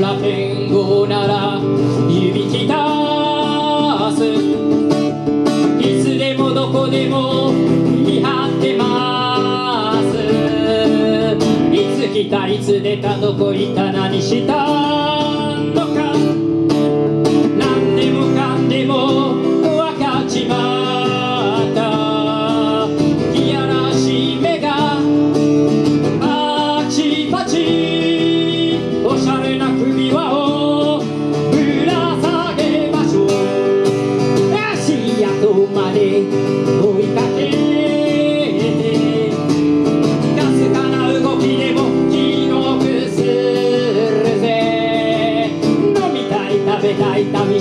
ラテン語なら指きたす。いつでもどこでも見はってます。いつきたいつ出たどこ行った何した。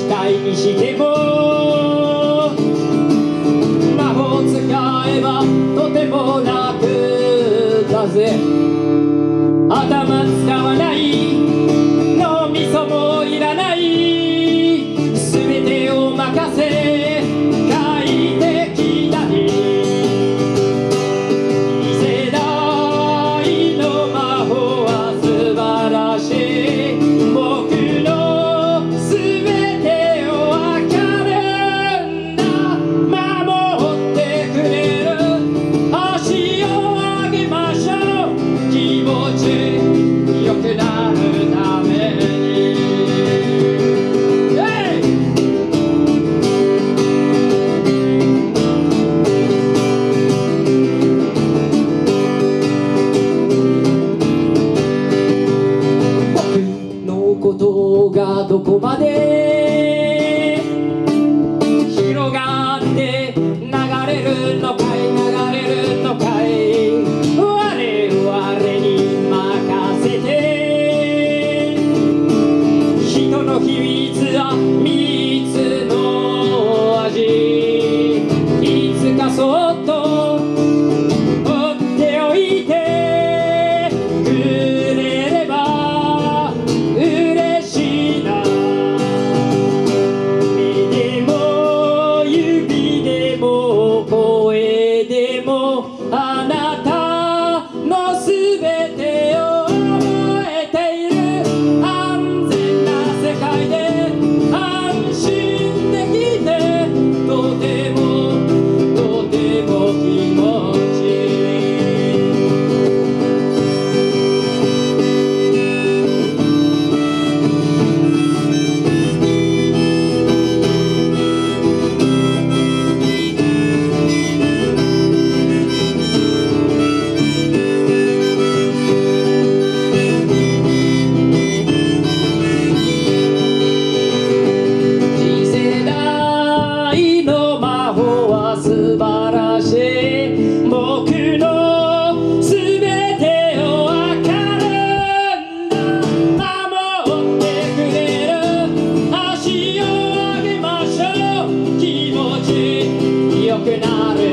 体にしても魔法使えばとても楽。だぜ頭使わない脳みそもいらない全てを任せがどこまで広がって流れるのかい流れるのかい。Seminare